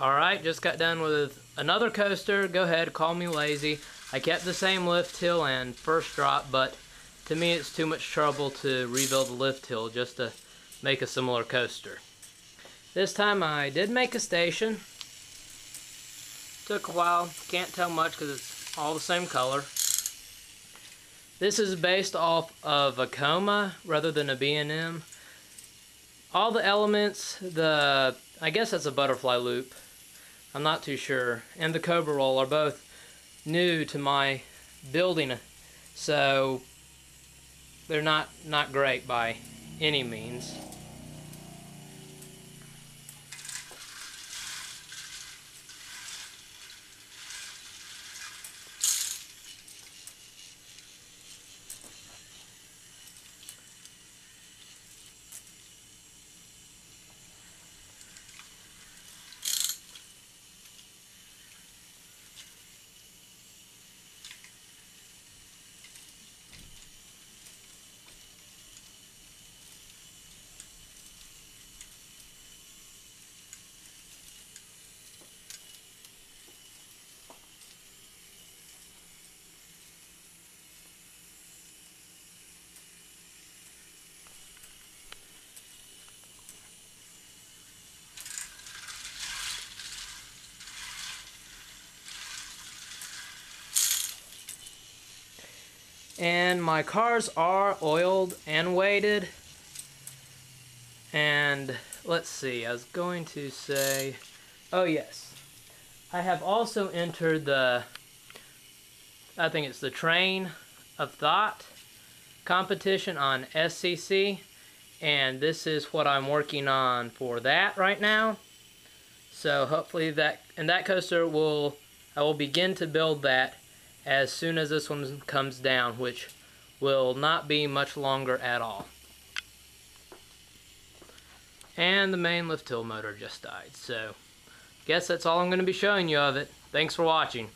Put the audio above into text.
Alright, just got done with another coaster. Go ahead, call me lazy. I kept the same lift hill and first drop, but to me it's too much trouble to rebuild the lift hill just to make a similar coaster. This time I did make a station. Took a while, can't tell much because it's all the same color. This is based off of Vekoma rather than a B&M. All the elements, the I guess that's a butterfly loop. I'm not too sure. And the Cobra Roll are both new to my building, so they're not not great by any means. And my cars are oiled and weighted. And let's see, I was going to say, oh yes, I have also entered the, I think it's the Train of Thought competition on SCC. And this is what I'm working on for that right now. So hopefully that, and that coaster will, I will begin to build that as soon as this one comes down, which will not be much longer at all. And the main lift hill motor just died, so guess that's all I'm going to be showing you of it. Thanks for watching.